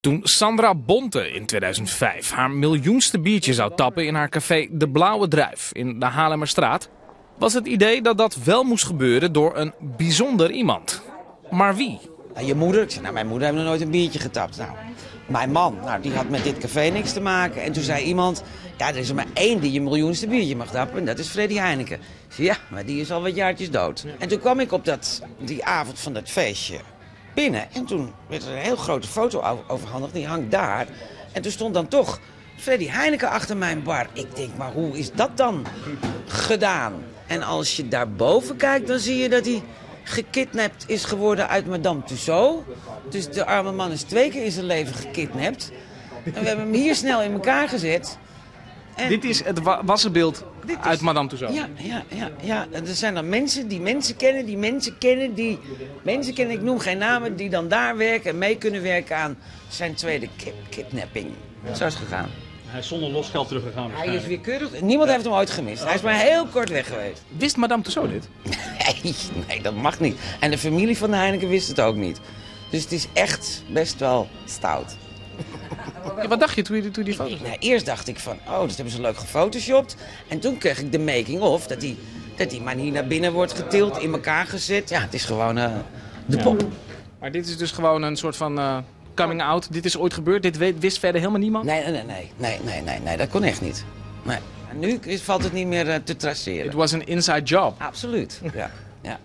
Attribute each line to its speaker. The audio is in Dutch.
Speaker 1: Toen Sandra Bonte in 2005 haar miljoenste biertje zou tappen in haar café De Blauwe Druif in de Haarlemmerstraat, was het idee dat dat wel moest gebeuren door een bijzonder iemand. Maar wie?
Speaker 2: Je moeder? Ik zei, nou, mijn moeder heeft nog nooit een biertje getapt. Nou, mijn man, nou, die had met dit café niks te maken. En toen zei iemand, ja, er is er maar één die je miljoenste biertje mag tappen. En dat is Freddy Heineken. Ik zei, ja, maar die is al wat jaartjes dood. En toen kwam ik op dat, die avond van dat feestje En toen werd er een heel grote foto overhandigd. Die hangt daar. En toen stond dan toch Freddy Heineken achter mijn bar. Ik denk, maar hoe is dat dan gedaan? En als je daarboven kijkt, dan zie je dat hij gekidnapt is geworden uit Madame Tussauds. Dus de arme man is twee keer in zijn leven gekidnapt. En we hebben hem hier snel in elkaar gezet.
Speaker 1: En... Dit is het wassenbeeld uit Madame Tussauds?
Speaker 2: Ja, ja, ja, ja. er zijn dan mensen die mensen kennen, die mensen kennen, die mensen kennen, ik noem geen namen, die dan daar werken en mee kunnen werken aan zijn tweede kidnapping. Zo is het gegaan.
Speaker 3: Hij is zonder losgeld teruggegaan.
Speaker 2: Hij is weer keurig. Niemand heeft hem ooit gemist. Hij is maar heel kort weg geweest.
Speaker 1: Wist Madame Tussauds dit?
Speaker 2: Nee, nee, dat mag niet. En de familie van de Heineken wist het ook niet. Dus het is echt best wel stout.
Speaker 1: Ja, wat dacht je toen je, toen die foto
Speaker 2: nou, Eerst dacht ik van, oh, dat hebben ze leuk gefotoshopt. En toen kreeg ik de making-of, dat die, dat die man hier naar binnen wordt getild, in elkaar gezet. Ja, het is gewoon uh, de pop.
Speaker 1: Maar dit is dus gewoon een soort van... Uh coming out. Dit is ooit gebeurd. Dit wist verder helemaal niemand?
Speaker 2: Nee, nee, nee. Nee, nee, nee, nee. Dat kon echt niet. Nee. En nu valt het niet meer uh, te traceren.
Speaker 1: It was an inside job.
Speaker 2: Absoluut, ja. ja.